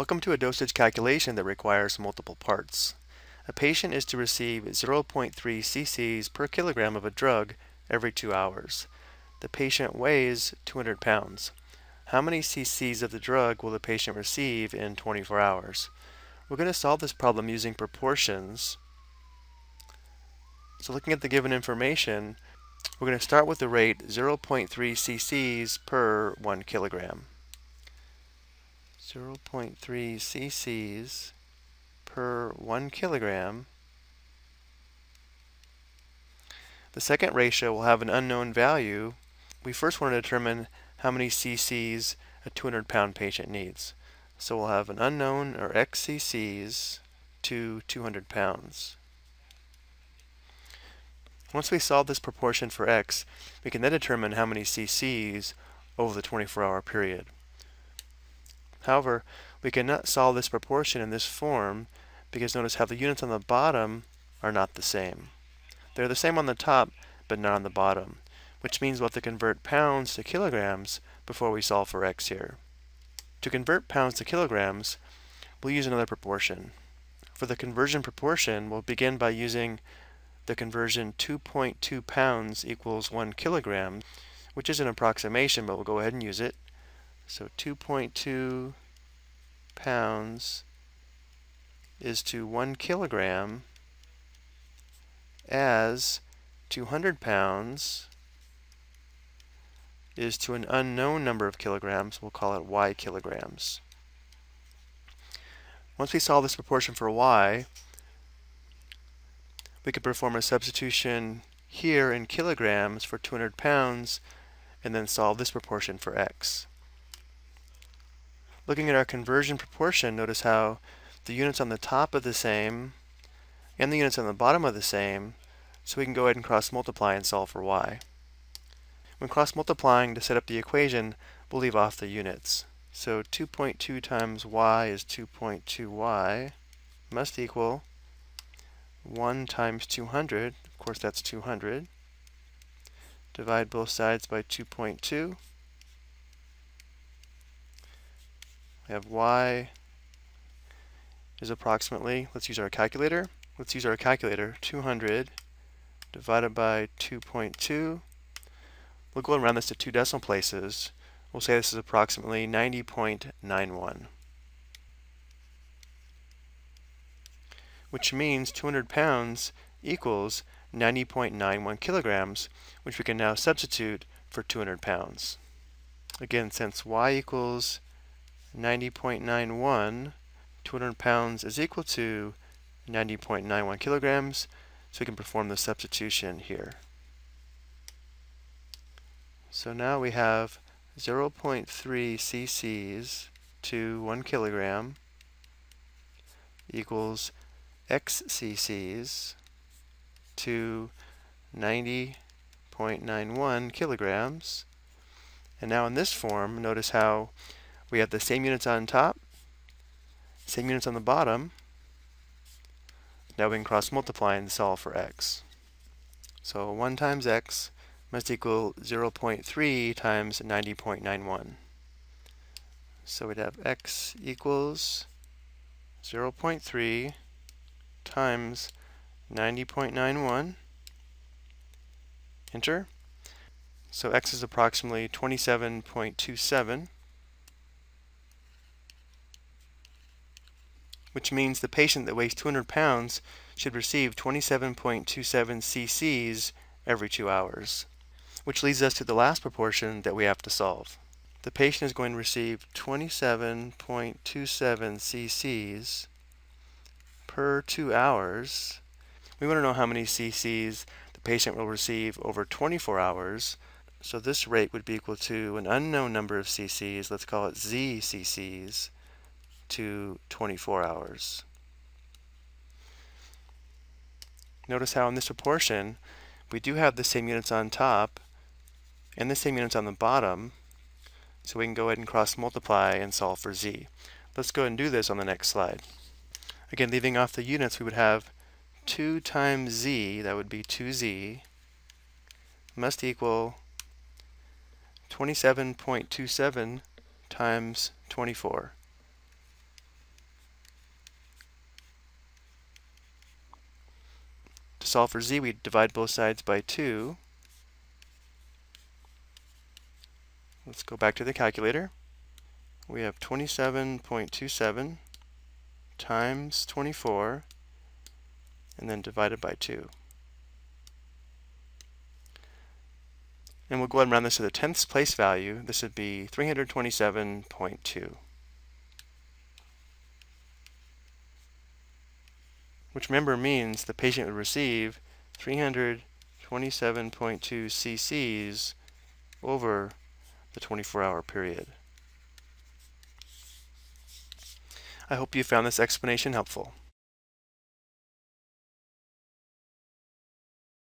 Welcome to a dosage calculation that requires multiple parts. A patient is to receive 0.3 cc's per kilogram of a drug every two hours. The patient weighs 200 pounds. How many cc's of the drug will the patient receive in 24 hours? We're going to solve this problem using proportions. So looking at the given information, we're going to start with the rate 0.3 cc's per 1 kilogram. 0.3 cc's per 1 kilogram. The second ratio will have an unknown value. We first want to determine how many cc's a 200 pound patient needs. So we'll have an unknown or x cc's to 200 pounds. Once we solve this proportion for x, we can then determine how many cc's over the 24 hour period. However, we cannot solve this proportion in this form because notice how the units on the bottom are not the same. They're the same on the top, but not on the bottom, which means we'll have to convert pounds to kilograms before we solve for x here. To convert pounds to kilograms, we'll use another proportion. For the conversion proportion, we'll begin by using the conversion 2.2 pounds equals 1 kilogram, which is an approximation, but we'll go ahead and use it. So 2.2 pounds is to 1 kilogram as 200 pounds is to an unknown number of kilograms, we'll call it y kilograms. Once we solve this proportion for y, we could perform a substitution here in kilograms for 200 pounds and then solve this proportion for x. Looking at our conversion proportion, notice how the units on the top are the same and the units on the bottom are the same, so we can go ahead and cross multiply and solve for y. When cross multiplying to set up the equation, we'll leave off the units. So 2.2 times y is 2.2y must equal 1 times 200, of course that's 200. Divide both sides by 2.2. We have y is approximately, let's use our calculator. Let's use our calculator, 200 divided by 2.2. We'll go and round this to two decimal places. We'll say this is approximately 90.91. Which means 200 pounds equals 90.91 kilograms, which we can now substitute for 200 pounds. Again, since y equals 90.91, 200 pounds is equal to 90.91 kilograms, so we can perform the substitution here. So now we have 0.3 cc's to 1 kilogram equals x cc's to 90.91 kilograms. And now in this form, notice how we have the same units on top, same units on the bottom. Now we can cross multiply and solve for x. So 1 times x must equal 0.3 times 90.91. So we'd have x equals 0.3 times 90.91. Enter. So x is approximately 27.27. which means the patient that weighs 200 pounds should receive 27.27 cc's every two hours. Which leads us to the last proportion that we have to solve. The patient is going to receive 27.27 cc's per two hours. We want to know how many cc's the patient will receive over 24 hours. So this rate would be equal to an unknown number of cc's, let's call it z cc's, to 24 hours. Notice how in this proportion, we do have the same units on top and the same units on the bottom, so we can go ahead and cross multiply and solve for z. Let's go ahead and do this on the next slide. Again, leaving off the units, we would have 2 times z, that would be 2z, must equal 27.27 times 24. Solve for z, we divide both sides by 2. Let's go back to the calculator. We have 27.27 times 24 and then divided by 2. And we'll go ahead and round this to the tenths place value. This would be 327.2. Which remember means the patient would receive 327.2 cc's over the 24-hour period. I hope you found this explanation helpful.